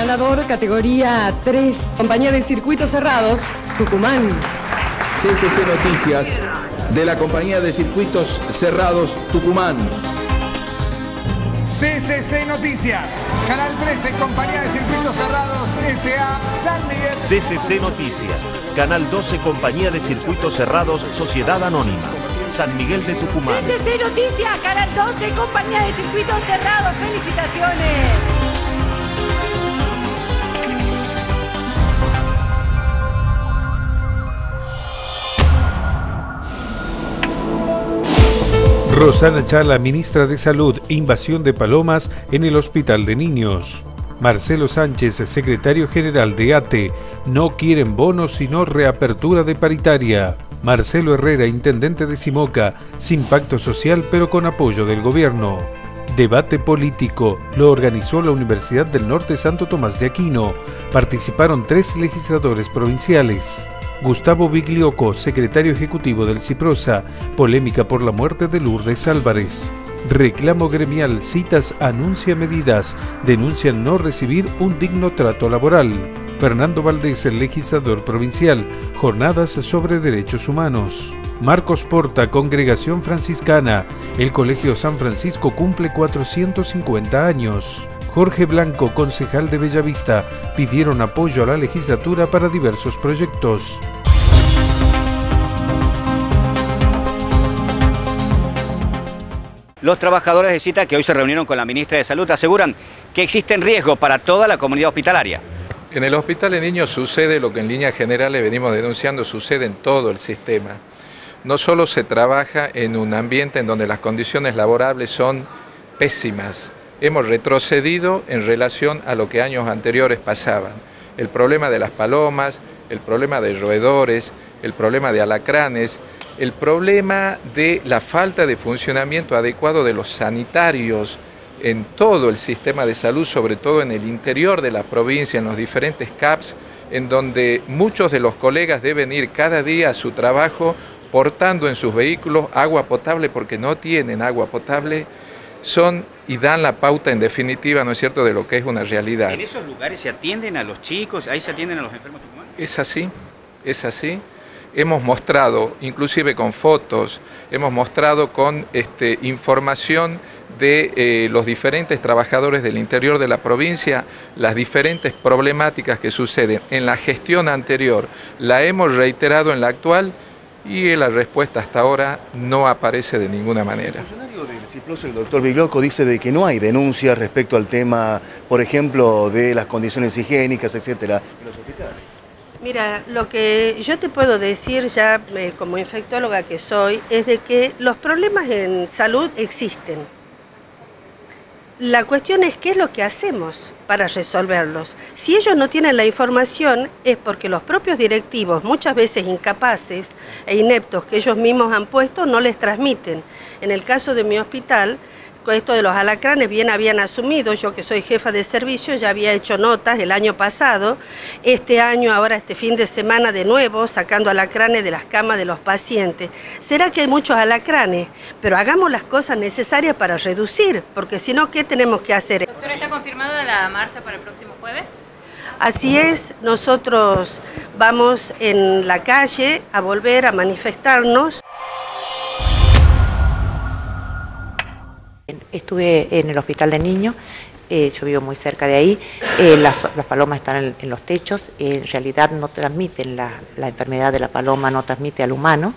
Ganador categoría 3, compañía de circuitos cerrados, Tucumán. CCC Noticias de la compañía de circuitos cerrados Tucumán. CCC Noticias, Canal 13, Compañía de Circuitos Cerrados, SA, San Miguel. CCC Noticias, Canal 12, Compañía de Circuitos Cerrados, Sociedad Anónima, San Miguel de Tucumán. CCC Noticias, Canal 12, Compañía de Circuitos Cerrados, felicitaciones. Rosana Chala, ministra de Salud, invasión de palomas en el Hospital de Niños. Marcelo Sánchez, secretario general de ATE, no quieren bonos sino reapertura de paritaria. Marcelo Herrera, intendente de Simoca, sin pacto social pero con apoyo del gobierno. Debate político lo organizó la Universidad del Norte Santo Tomás de Aquino. Participaron tres legisladores provinciales. Gustavo Biglioco, secretario ejecutivo del CIPROSA, polémica por la muerte de Lourdes Álvarez. Reclamo gremial, citas anuncia medidas, denuncian no recibir un digno trato laboral. Fernando Valdés, el legislador provincial, jornadas sobre derechos humanos. Marcos Porta, Congregación Franciscana, el Colegio San Francisco cumple 450 años. Jorge Blanco, concejal de Bellavista, pidieron apoyo a la legislatura para diversos proyectos. Los trabajadores de cita que hoy se reunieron con la ministra de Salud aseguran que existen riesgos para toda la comunidad hospitalaria. En el Hospital de Niños sucede lo que en líneas generales venimos denunciando, sucede en todo el sistema. No solo se trabaja en un ambiente en donde las condiciones laborables son pésimas, hemos retrocedido en relación a lo que años anteriores pasaban. El problema de las palomas, el problema de roedores, el problema de alacranes, el problema de la falta de funcionamiento adecuado de los sanitarios en todo el sistema de salud, sobre todo en el interior de la provincia, en los diferentes CAPS, en donde muchos de los colegas deben ir cada día a su trabajo portando en sus vehículos agua potable porque no tienen agua potable son y dan la pauta en definitiva, ¿no es cierto?, de lo que es una realidad. ¿En esos lugares se atienden a los chicos? ¿Ahí se atienden a los enfermos humanos? Es así, es así. Hemos mostrado, inclusive con fotos, hemos mostrado con este, información de eh, los diferentes trabajadores del interior de la provincia, las diferentes problemáticas que suceden en la gestión anterior. La hemos reiterado en la actual y la respuesta hasta ahora no aparece de ninguna manera. El funcionario del CIPLOS, el doctor Bigloco, dice de que no hay denuncias respecto al tema, por ejemplo, de las condiciones higiénicas, etcétera, en los hospitales. Mira, lo que yo te puedo decir ya eh, como infectóloga que soy es de que los problemas en salud existen la cuestión es qué es lo que hacemos para resolverlos. Si ellos no tienen la información es porque los propios directivos, muchas veces incapaces e ineptos que ellos mismos han puesto, no les transmiten. En el caso de mi hospital, esto de los alacranes bien habían asumido, yo que soy jefa de servicio ya había hecho notas el año pasado, este año, ahora este fin de semana de nuevo, sacando alacranes de las camas de los pacientes. Será que hay muchos alacranes, pero hagamos las cosas necesarias para reducir, porque si no, ¿qué tenemos que hacer? Doctora, ¿está confirmada la marcha para el próximo jueves? Así es, nosotros vamos en la calle a volver a manifestarnos. Estuve en el hospital de niños, eh, yo vivo muy cerca de ahí, eh, las, palomas están en, los techos, en realidad no transmiten la, enfermedad de la paloma, no transmite al humano.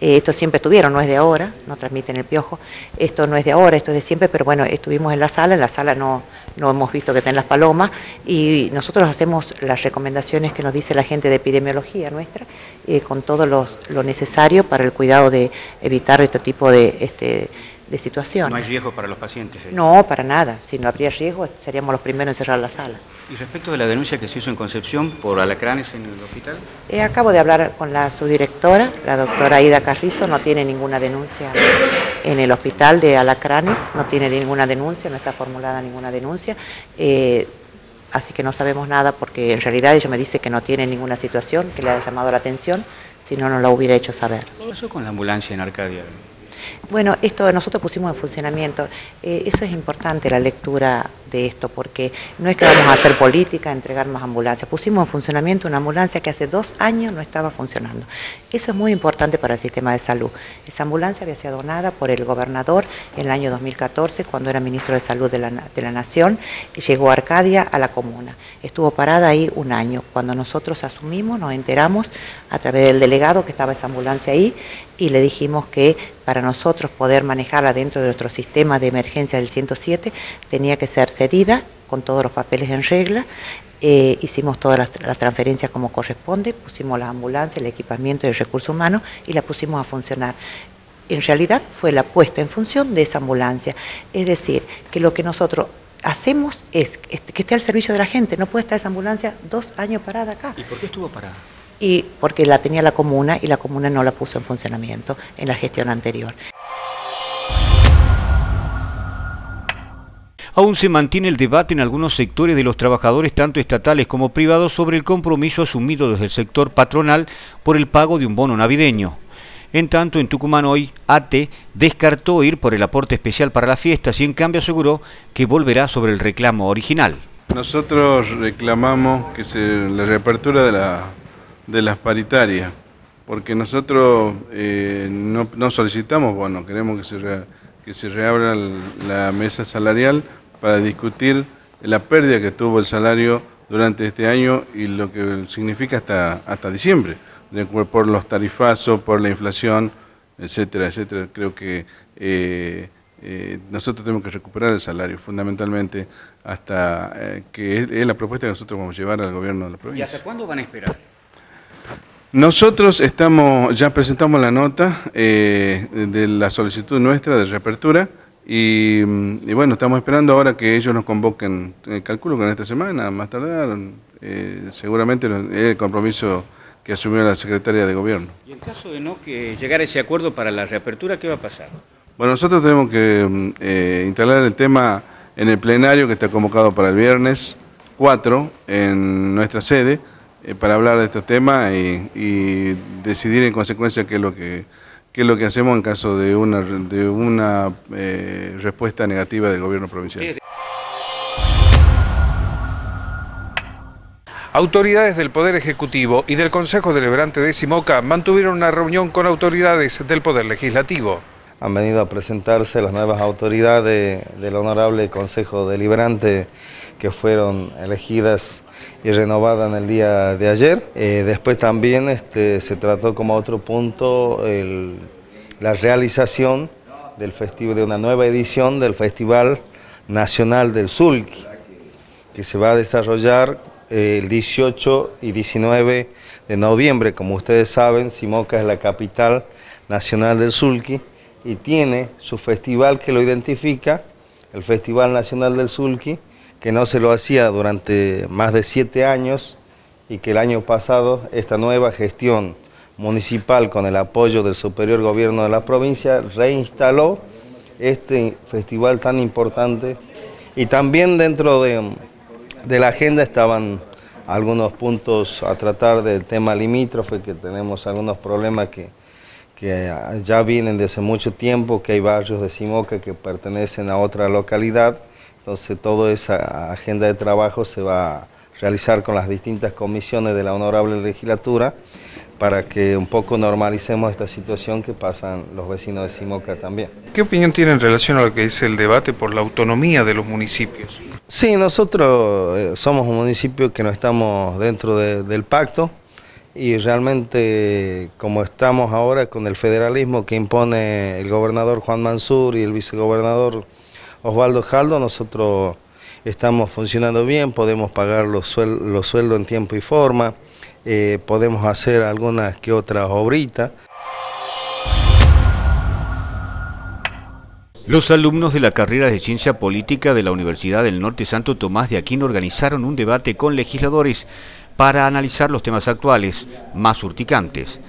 Eh, esto siempre estuvieron, no es de ahora, no transmiten el piojo. Esto no es de ahora, esto es de siempre, pero bueno, estuvimos en la sala, en la sala no, no hemos visto que estén las palomas y nosotros hacemos las recomendaciones que nos dice la gente de epidemiología nuestra, con todo lo necesario para el cuidado de evitar este tipo de... Este, de. ¿No hay riesgo para los pacientes? No, para nada. Si no habría riesgo, seríamos los primeros en cerrar la sala. ¿Y respecto de la denuncia que se hizo en Concepción por alacranes en el hospital? Eh, acabo de hablar con la subdirectora, la doctora Aida Carrizo, no tiene ninguna denuncia en el hospital de alacranes, no tiene ninguna denuncia, no está formulada ninguna denuncia. Eh, así que no sabemos nada porque en realidad ella me dice que no tiene ninguna situación que le haya llamado la atención, si no, no la hubiera hecho saber. ¿Qué pasó con la ambulancia en Arcadia? Bueno, esto nosotros pusimos en funcionamiento. Eh, eso es importante, la lectura de esto, porque no es que vamos a hacer política, entregar más ambulancias. Pusimos en funcionamiento una ambulancia que hace dos años no estaba funcionando. Eso es muy importante para el sistema de salud. Esa ambulancia había sido donada por el gobernador en el año 2014, cuando era ministro de Salud de la, de la Nación, y llegó a Arcadia a la comuna. Estuvo parada ahí un año. Cuando nosotros asumimos, nos enteramos a través del delegado que estaba esa ambulancia ahí y le dijimos que para nosotros poder manejarla dentro de nuestro sistema de emergencia del 107 tenía que ser cedida con todos los papeles en regla. Eh, hicimos todas las, las, transferencias como corresponde, pusimos la ambulancia, el equipamiento y el recurso humano y la pusimos a funcionar. En realidad fue la puesta en función de esa ambulancia. Es decir, que lo que nosotros hacemos es que esté al servicio de la gente. No puede estar esa ambulancia dos años parada acá. ¿Y por qué estuvo parada? Y porque la tenía la comuna y la comuna no la puso en funcionamiento en la gestión anterior. Aún se mantiene el debate en algunos sectores de los trabajadores, tanto estatales como privados, sobre el compromiso asumido desde el sector patronal por el pago de un bono navideño. En tanto, en Tucumán hoy, ATE descartó ir por el aporte especial para las fiestas y en cambio aseguró que volverá sobre el reclamo original. Nosotros reclamamos que se la reapertura de, la, de las paritarias, porque nosotros eh, no, no, solicitamos bono, queremos que se, re, que se reabra la mesa salarial para discutir la pérdida que tuvo el salario durante este año y lo que significa hasta, hasta diciembre por los tarifazos, por la inflación, etcétera, etcétera. Creo que eh, eh, nosotros tenemos que recuperar el salario, fundamentalmente, hasta eh, que es, es, la propuesta que nosotros vamos a llevar al gobierno de la provincia. ¿Y hasta cuándo van a esperar? Nosotros estamos, ya presentamos la nota eh, de la solicitud nuestra de reapertura y, y, bueno, estamos esperando ahora que ellos nos convoquen, calculo que en esta semana, más tardar, seguramente el compromiso que asumió la secretaria de Gobierno. Y en caso de no que llegar a ese acuerdo para la reapertura, ¿qué va a pasar? Bueno, nosotros tenemos que eh, instalar el tema en el plenario que está convocado para el viernes 4 en nuestra sede eh, para hablar de este tema y, y, decidir en consecuencia qué es lo que qué es lo que hacemos en caso de una de una eh, respuesta negativa del gobierno provincial. Autoridades del Poder Ejecutivo y del Consejo Deliberante de Simoca mantuvieron una reunión con autoridades del Poder Legislativo. Han venido a presentarse las nuevas autoridades del Honorable Consejo Deliberante que fueron elegidas y renovadas en el día de ayer. Eh, después también este, se trató como otro punto la realización del festivo, de una nueva edición del Festival Nacional del Sulqui, que se va a desarrollar el 18 y 19 de noviembre. Como ustedes saben, Simoca es la capital nacional del Sulqui y tiene su festival que lo identifica, el Festival Nacional del Sulqui, que no se lo hacía durante más de siete años y que el año pasado esta nueva gestión municipal con el apoyo del superior gobierno de la provincia reinstaló este festival tan importante. Y también dentro de de la agenda estaban algunos puntos a tratar del tema limítrofe, que tenemos algunos problemas que, que ya vienen desde mucho tiempo, que hay barrios de Simoca que pertenecen a otra localidad, entonces toda esa agenda de trabajo se va a realizar con las distintas comisiones de la honorable legislatura para que un poco normalicemos esta situación que pasan los vecinos de Simoca también. ¿Qué opinión tiene en relación a lo que dice el debate por la autonomía de los municipios? Sí, nosotros eh, somos un municipio que no estamos dentro de, del pacto y realmente como estamos ahora con el federalismo que impone el gobernador Juan Mansur y el vicegobernador Osvaldo Jaldo, nosotros estamos funcionando bien, podemos pagar los, suel los sueldos en tiempo y forma, eh, podemos hacer algunas que otras obritas. Los alumnos de la carrera de Ciencia Política de la Universidad del Norte Santo Tomás de Aquino organizaron un debate con legisladores para analizar los temas actuales más urticantes.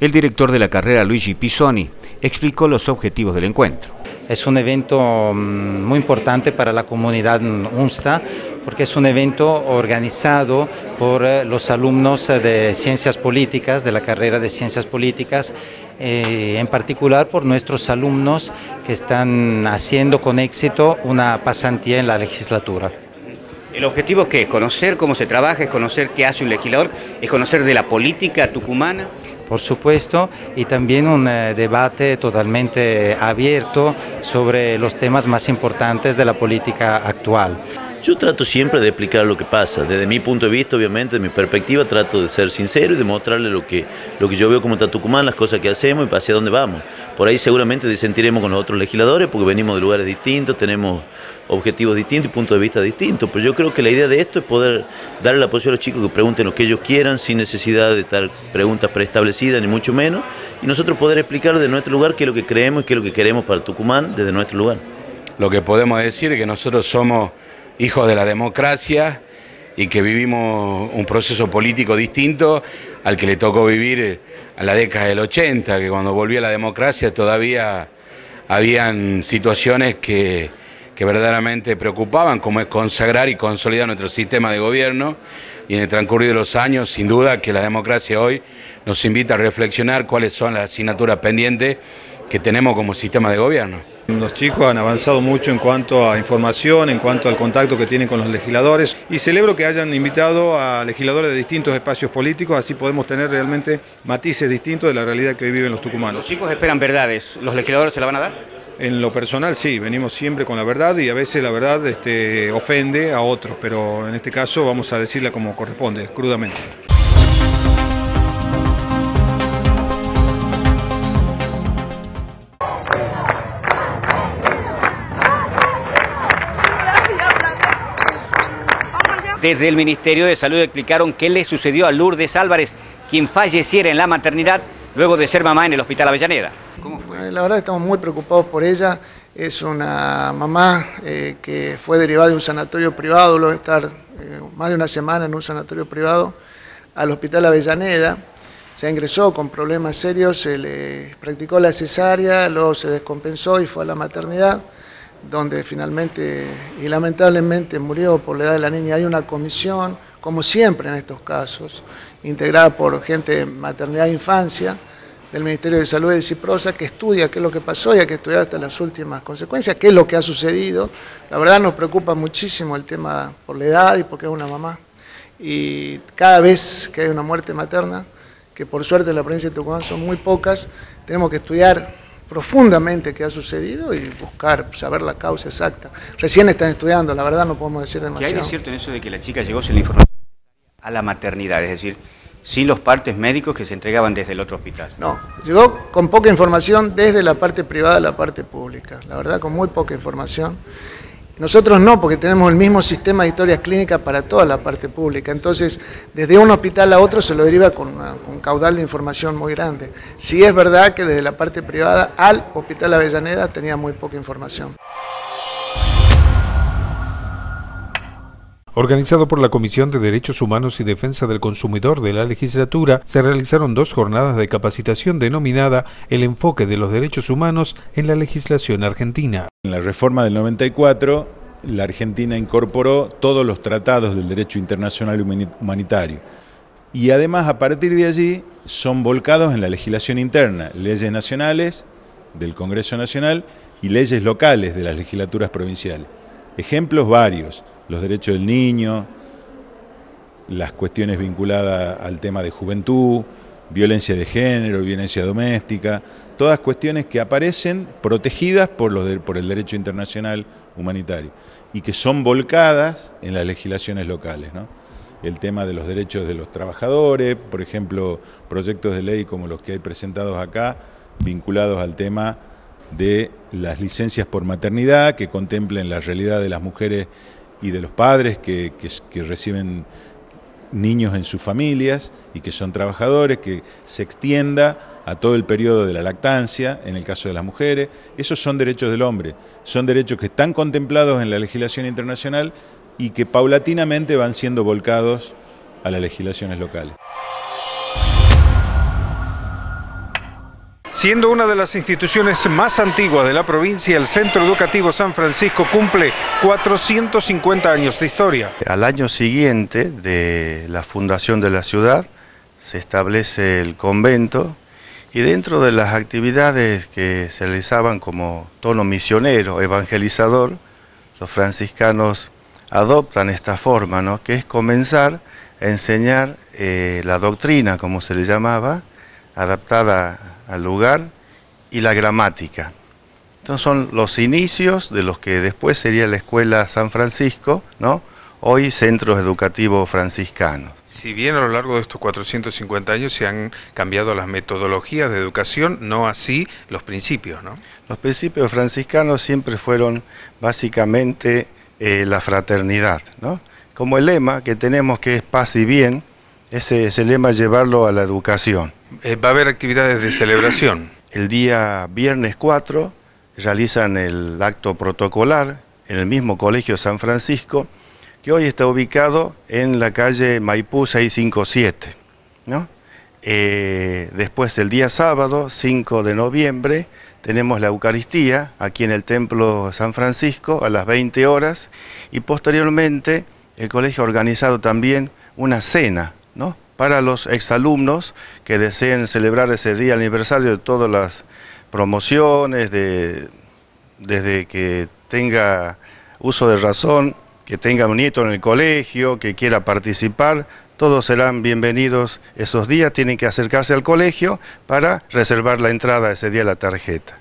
El director de la carrera, Luigi Pisoni, explicó los objetivos del encuentro. Es un evento mm, muy importante para la comunidad UNSTA porque es un evento organizado por eh, los alumnos eh, de Ciencias Políticas, de la carrera de Ciencias Políticas, eh, en particular por nuestros alumnos que están haciendo con éxito una pasantía en la legislatura. ¿El objetivo es qué? ¿Conocer cómo se trabaja? ¿Es conocer qué hace un legislador? ¿Es conocer de la política tucumana? Por supuesto, y también un eh, debate totalmente abierto sobre los temas más importantes de la política actual. Yo trato siempre de explicar lo que pasa. Desde mi punto de vista, obviamente, de mi perspectiva, trato de ser sincero y de mostrarle lo que, lo que yo veo como Tucumán, las cosas que hacemos y hacia dónde vamos. Por ahí seguramente disentiremos con los otros legisladores porque venimos de lugares distintos, tenemos objetivos distintos y puntos de vista distintos. Pero yo creo que la idea de esto es poder darle la posibilidad a los chicos que pregunten lo que ellos quieran sin necesidad de estar preguntas preestablecidas ni mucho menos. Y nosotros poder explicar de nuestro lugar qué es lo que creemos y qué es lo que queremos para Tucumán desde nuestro lugar. Lo que podemos decir es que nosotros somos hijos de la democracia y que vivimos un proceso político distinto al que le tocó vivir a la década del 80, que cuando volvía la democracia todavía habían situaciones que, que verdaderamente preocupaban, como es consagrar y consolidar nuestro sistema de gobierno. Y en el transcurrir de los años, sin duda que la democracia hoy nos invita a reflexionar cuáles son las asignaturas pendientes que tenemos como sistema de gobierno. Los chicos han avanzado mucho en cuanto a información, en cuanto al contacto que tienen con los legisladores y celebro que hayan invitado a legisladores de distintos espacios políticos, así podemos tener realmente matices distintos de la realidad que hoy viven los tucumanos. Los chicos esperan verdades, ¿los legisladores se la van a dar? En lo personal sí, venimos siempre con la verdad y a veces la verdad este, ofende a otros, pero en este caso vamos a decirla como corresponde, crudamente. Desde el Ministerio de Salud explicaron qué le sucedió a Lourdes Álvarez, quien falleciera en la maternidad luego de ser mamá en el Hospital Avellaneda. ¿Cómo fue? La verdad estamos muy preocupados por ella. Es una mamá eh, que fue derivada de un sanatorio privado, luego de estar eh, más de una semana en un sanatorio privado, al Hospital Avellaneda. Se ingresó con problemas serios, se le practicó la cesárea, luego se descompensó y fue a la maternidad donde finalmente y lamentablemente murió por la edad de la niña. Hay una comisión, como siempre en estos casos, integrada por gente de maternidad e infancia del Ministerio de Salud de Ciprosa, que estudia qué es lo que pasó y hay que estudiar hasta las últimas consecuencias, qué es lo que ha sucedido. La verdad nos preocupa muchísimo el tema por la edad y porque es una mamá. Y cada vez que hay una muerte materna, que por suerte en la provincia de Tucumán son muy pocas, tenemos que estudiar profundamente qué ha sucedido y buscar saber la causa exacta. Recién están estudiando, la verdad no podemos decir demasiado. ¿Qué hay de cierto en eso de que la chica llegó sin la información a la maternidad? Es decir, sin los partes médicos que se entregaban desde el otro hospital. No, llegó con poca información desde la parte privada a la parte pública, la verdad con muy poca información. Nosotros no, porque tenemos el mismo sistema de historias clínicas para toda la parte pública. Entonces, desde un hospital a otro se lo deriva con, un caudal de información muy grande. Sí es verdad que desde la parte privada al Hospital Avellaneda tenía muy poca información. Organizado por la Comisión de Derechos Humanos y Defensa del Consumidor de la legislatura, se realizaron dos jornadas de capacitación denominada El enfoque de los derechos humanos en la legislación argentina. En la reforma del 94, la Argentina incorporó todos los tratados del derecho internacional humanitario y además a partir de allí son volcados en la legislación interna, leyes nacionales del Congreso Nacional y leyes locales de las legislaturas provinciales. Ejemplos varios los derechos del niño, las cuestiones vinculadas al tema de juventud, violencia de género, violencia doméstica, todas cuestiones que aparecen protegidas por, los por el derecho internacional humanitario y que son volcadas en las legislaciones locales. El tema de los derechos de los trabajadores, por ejemplo, proyectos de ley como los que hay presentados acá, vinculados al tema de las licencias por maternidad, que contemplen la realidad de las mujeres y de los padres que, reciben niños en sus familias y que son trabajadores, que se extienda a todo el periodo de la lactancia, en el caso de las mujeres. Esos son derechos del hombre, son derechos que están contemplados en la legislación internacional y que paulatinamente van siendo volcados a las legislaciones locales. Siendo una de las instituciones más antiguas de la provincia, el Centro Educativo San Francisco cumple 450 años de historia. Al año siguiente de la fundación de la ciudad se establece el convento y dentro de las actividades que se realizaban como tono misionero, evangelizador, los franciscanos adoptan esta forma, ¿no? que es comenzar a enseñar eh, la doctrina, como se le llamaba, adaptada al lugar, y la gramática. Entonces son los inicios de los que después sería la Escuela San Francisco, ¿no? hoy centros educativos franciscanos. Si bien a lo largo de estos 450 años se han cambiado las metodologías de educación, no así los principios, ¿no? Los principios franciscanos siempre fueron básicamente eh, la fraternidad, ¿no? Como el lema que tenemos que es paz y bien, ese es el lema llevarlo a la educación. Eh, ¿Va a haber actividades de celebración? El día viernes 4 realizan el acto protocolar en el mismo Colegio San Francisco, que hoy está ubicado en la calle Maipú 657. ¿no? Eh, después, el día sábado, 5 de noviembre, tenemos la Eucaristía aquí en el Templo San Francisco a las 20 horas y posteriormente el colegio ha organizado también una cena ¿no? para los exalumnos que deseen celebrar ese día aniversario de todas las promociones, de, desde que tenga uso de razón, que tenga un nieto en el colegio, que quiera participar, todos serán bienvenidos esos días, tienen que acercarse al colegio para reservar la entrada ese día la tarjeta.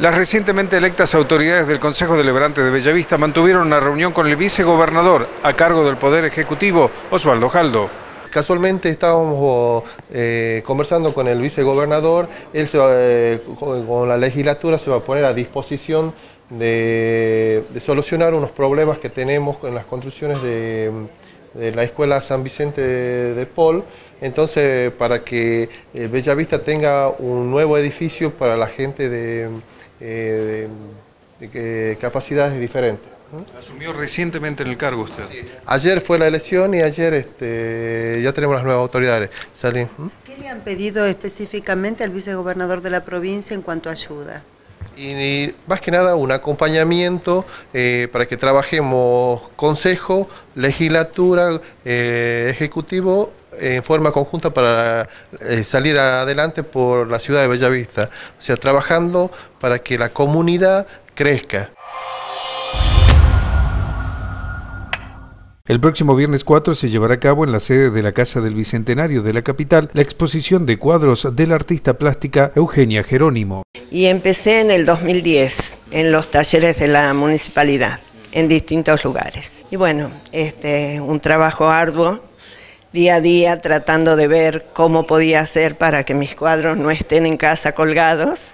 Las recientemente electas autoridades del Consejo Deliberante de Bellavista mantuvieron una reunión con el vicegobernador a cargo del Poder Ejecutivo, Osvaldo Jaldo. Casualmente estábamos eh, conversando con el vicegobernador, él eh, con la legislatura se va a poner a disposición de, solucionar unos problemas que tenemos con las construcciones de, la Escuela San Vicente de, Paul, entonces para que eh, Bellavista tenga un nuevo edificio para la gente de eh, de, capacidades diferentes. Asumió recientemente en el cargo usted. Ayer fue la elección y ayer este, ya tenemos las nuevas autoridades. ¿Qué le han pedido específicamente al vicegobernador de la provincia en cuanto a ayuda? Y, más que nada un acompañamiento eh, para que trabajemos consejo, legislatura, eh, ejecutivo en forma conjunta para eh, salir adelante por la ciudad de Bellavista, o sea, trabajando para que la comunidad crezca. El próximo viernes 4 se llevará a cabo en la sede de la Casa del Bicentenario de la capital la exposición de cuadros de la artista plástica Eugenia Jerónimo. Y empecé en el 2010 en los talleres de la municipalidad en distintos lugares. Y bueno, este un trabajo arduo día a día tratando de ver cómo podía hacer para que mis cuadros no estén en casa colgados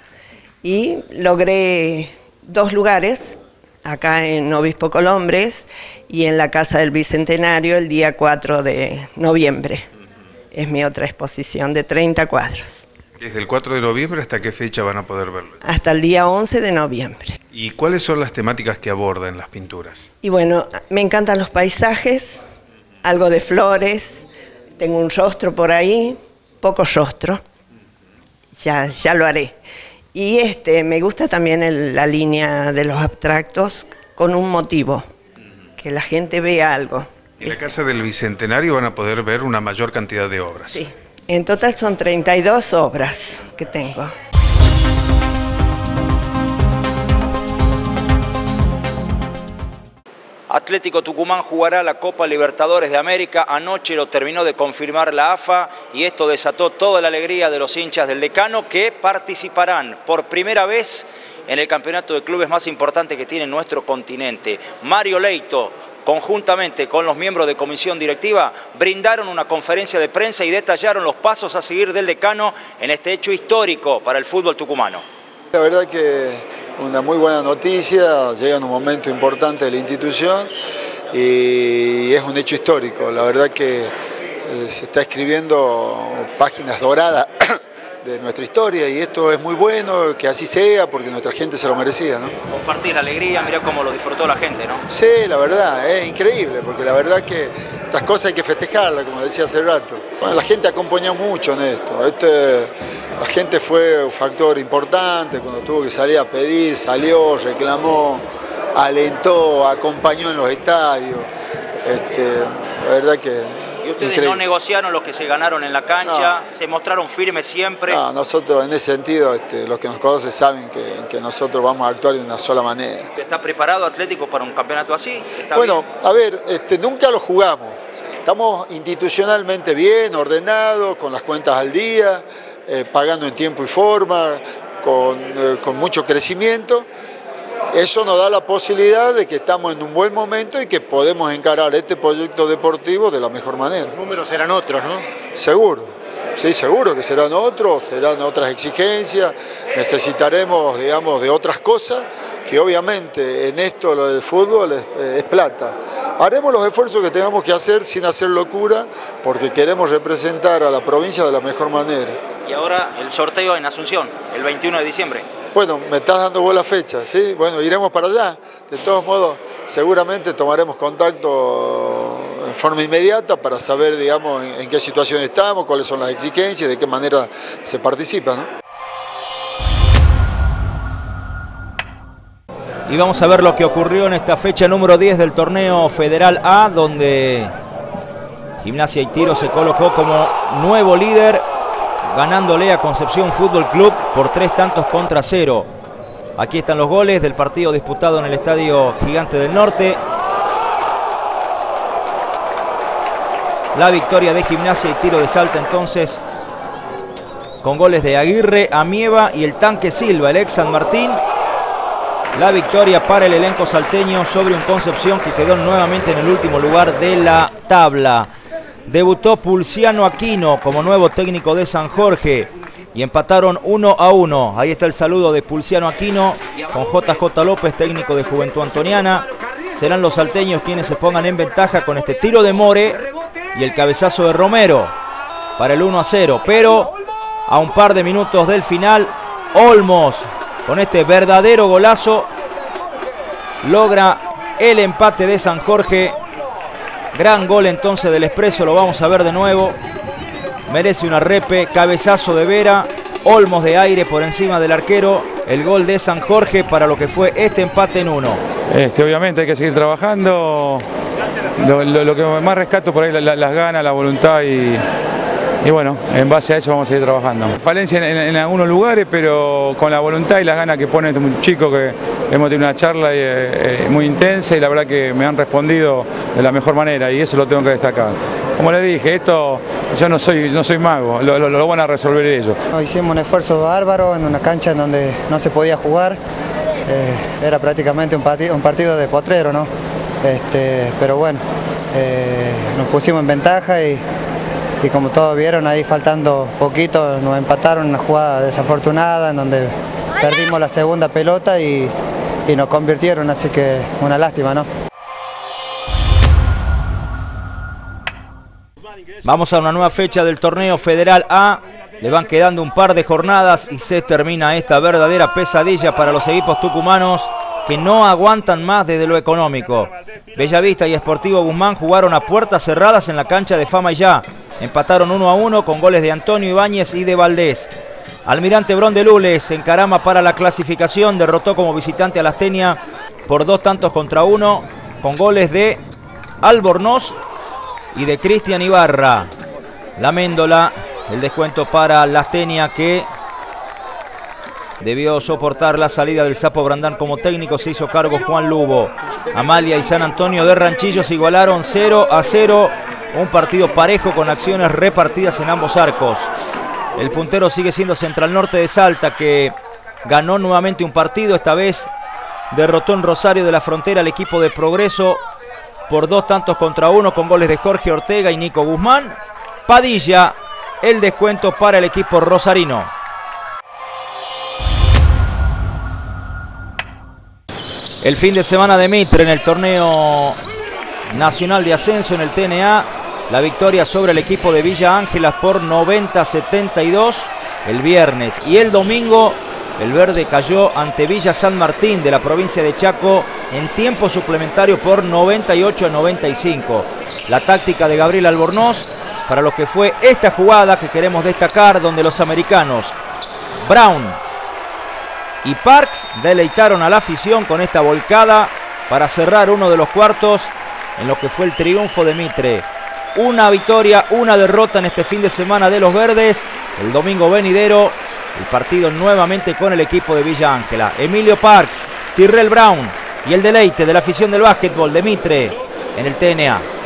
y logré dos lugares, acá en Obispo Colombres y en la Casa del Bicentenario el día 4 de noviembre. Es mi otra exposición de 30 cuadros. ¿Desde el 4 de noviembre hasta qué fecha van a poder verlo? Hasta el día 11 de noviembre. ¿Y cuáles son las temáticas que abordan las pinturas? Y bueno, me encantan los paisajes, algo de flores, tengo un rostro por ahí, poco rostro, ya, ya lo haré. Y este, me gusta también la línea de los abstractos con un motivo, que la gente vea algo. En la Casa del Bicentenario van a poder ver una mayor cantidad de obras. Sí, en total son 32 obras que tengo. Atlético Tucumán jugará la Copa Libertadores de América. Anoche lo terminó de confirmar la AFA y esto desató toda la alegría de los hinchas del decano que participarán por primera vez en el campeonato de clubes más importante que tiene nuestro continente. Mario Leito, conjuntamente con los miembros de comisión directiva, brindaron una conferencia de prensa y detallaron los pasos a seguir del decano en este hecho histórico para el fútbol tucumano. La verdad que una muy buena noticia, llega en un momento importante de la institución y es un hecho histórico. La verdad que eh, se está escribiendo páginas doradas de nuestra historia y esto es muy bueno, que así sea, porque nuestra gente se lo merecía. ¿no? Compartir alegría, mira cómo lo disfrutó la gente, ¿no? Sí, la verdad, es increíble, porque la verdad que estas cosas hay que festejarlas, como decía hace rato. Bueno, la gente acompañó mucho en esto. Este, la gente fue un factor importante cuando tuvo que salir a pedir, salió, reclamó, alentó, acompañó en los estadios. Este, la verdad que ¿Y ustedes no negociaron lo que se ganaron en la cancha? ¿Se mostraron firmes siempre? No, nosotros en ese sentido, este, los que nos conocen saben que, que, nosotros vamos a actuar de una sola manera. ¿Está preparado Atlético para un campeonato así? Bueno, a ver, este, nunca lo jugamos. Estamos institucionalmente bien, ordenados, con las cuentas al día, eh, pagando en tiempo y forma, con, eh, con mucho crecimiento eso nos da la posibilidad de que estamos en un buen momento y que podemos encarar este proyecto deportivo de la mejor manera. Los números serán otros, ¿no? Seguro, sí, seguro que serán otros, serán otras exigencias, necesitaremos, digamos, de otras cosas, que obviamente en esto lo del fútbol es, es plata. Haremos los esfuerzos que tengamos que hacer sin hacer locura, porque queremos representar a la provincia de la mejor manera. Y ahora el sorteo en Asunción, el 21 de diciembre. Bueno, me estás dando buena fecha, ¿sí? Bueno, iremos para allá. De todos modos, seguramente tomaremos contacto en forma inmediata para saber, digamos, en, en qué situación estamos, cuáles son las exigencias, de qué manera se participa, ¿no? Y vamos a ver lo que ocurrió en esta fecha número 10 del torneo Federal A, donde Gimnasia y Tiro se colocó como nuevo líder ganándole a Concepción Fútbol Club por tres tantos contra cero. Aquí están los goles del partido disputado en el Estadio Gigante del Norte. La victoria de Gimnasia y Tiro de Salta entonces con goles de Aguirre, Amieva y el tanque Silva, el ex San Martín. La victoria para el elenco salteño sobre un Concepción que quedó nuevamente en el último lugar de la tabla. Debutó Pulciano Aquino como nuevo técnico de San Jorge y empataron 1 a 1. Ahí está el saludo de Pulciano Aquino con JJ López, técnico de Juventud Antoniana. Serán los salteños quienes se pongan en ventaja con este tiro de More y el cabezazo de Romero para el 1 a 0. Pero a un par de minutos del final, Olmos con este verdadero golazo logra el empate de San Jorge Gran gol entonces del Expreso, lo vamos a ver de nuevo. Merece una repe, cabezazo de Vera, Olmos de aire por encima del arquero. El gol de San Jorge para lo que fue este empate en uno. Este, obviamente hay que seguir trabajando. Lo, que más rescato por ahí la, la, las ganas, la voluntad y, y bueno, en base a eso vamos a seguir trabajando. Falencia en, algunos lugares, pero con la voluntad y las ganas que pone este chico que hemos tenido una charla eh, eh, muy intensa y la verdad que me han respondido de la mejor manera y eso lo tengo que destacar. Como le dije, esto yo no soy, no soy mago, lo, lo, van a resolver ellos. Hicimos un esfuerzo bárbaro en una cancha en donde no se podía jugar, eh, era prácticamente un partido, un partido de potrero, ¿no? Este, pero bueno, nos pusimos en ventaja y, y como todos vieron ahí faltando poquito nos empataron una jugada desafortunada en donde perdimos la segunda pelota y, y nos convirtieron, así que una lástima, ¿no? Vamos a una nueva fecha del torneo Federal A. Le van quedando un par de jornadas y se termina esta verdadera pesadilla para los equipos tucumanos que no aguantan más desde lo económico. Bellavista y Sportivo Guzmán jugaron a puertas cerradas en la cancha de Fama y ya. Empataron 1 a 1 con goles de Antonio Ibáñez y de Valdés. Almirante Bron de Lules encarama para la clasificación, derrotó como visitante a la Astenia por dos tantos contra uno, con goles de Albornoz y de Cristian Ibarra. La Méndola, el descuento para la Astenia que debió soportar la salida del Sapo Brandán como técnico, se hizo cargo Juan Lugo. Amalia y San Antonio de Ranchillos igualaron 0 a 0, un partido parejo con acciones repartidas en ambos arcos. El puntero sigue siendo Central Norte de Salta que ganó nuevamente un partido, esta vez derrotó en Rosario de la Frontera al equipo de Progreso por dos tantos contra uno con goles de Jorge Ortega y Nico Guzmán. Padilla, el descuento para el equipo rosarino. El fin de semana de Mitre en el torneo nacional de ascenso en el TNA. La victoria sobre el equipo de Villa Ángelas por 90-72 el viernes. Y el domingo el verde cayó ante Villa San Martín de la provincia de Chaco en tiempo suplementario por 98 a 95. La táctica de Gabriel Albornoz para lo que fue esta jugada que queremos destacar donde los americanos Brown y Parks deleitaron a la afición con esta volcada para cerrar uno de los cuartos en lo que fue el triunfo de Mitre. Una victoria, una derrota en este fin de semana de los verdes. El domingo venidero, el partido nuevamente con el equipo de Villa Ángela. Emilio Parks, Tyrrell Brown y el deleite de la afición del básquetbol de Mitre en el TNA.